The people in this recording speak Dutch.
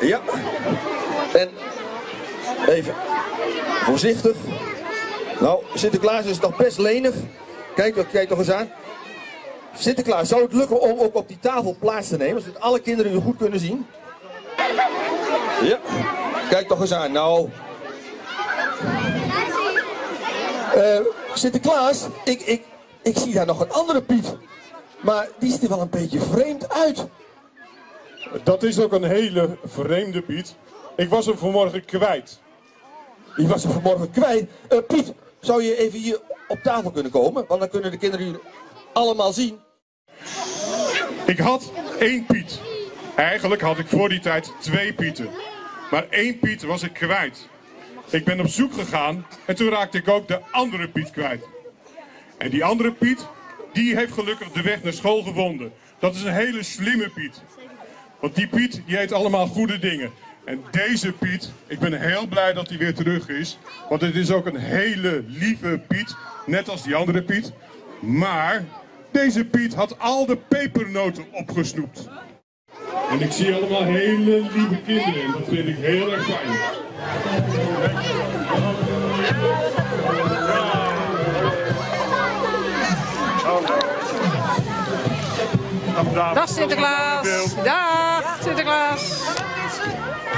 Ja. En even voorzichtig. Nou, Sinterklaas is toch best lenig. Kijk, kijk toch eens aan. Sinterklaas, zou het lukken om ook op die tafel plaats te nemen, zodat alle kinderen u goed kunnen zien? Ja, kijk toch eens aan. Nou. Eh, Sinterklaas, ik, ik, ik zie daar nog een andere Piet. Maar die ziet er wel een beetje vreemd uit. Dat is ook een hele vreemde Piet. Ik was hem vanmorgen kwijt. Die was er vanmorgen kwijt. Eh, Piet, zou je even hier op tafel kunnen komen? Want dan kunnen de kinderen u allemaal zien. Ik had één Piet. Eigenlijk had ik voor die tijd twee Pieten. Maar één Piet was ik kwijt. Ik ben op zoek gegaan en toen raakte ik ook de andere Piet kwijt. En die andere Piet, die heeft gelukkig de weg naar school gevonden. Dat is een hele slimme Piet. Want die Piet, die heet allemaal goede dingen. En deze Piet, ik ben heel blij dat hij weer terug is. Want het is ook een hele lieve Piet. Net als die andere Piet. Maar deze Piet had al de pepernoten opgesnoept. En ik zie allemaal hele lieve kinderen en dat vind ik heel erg fijn. Dag Sinterklaas. Dag Sinterklaas.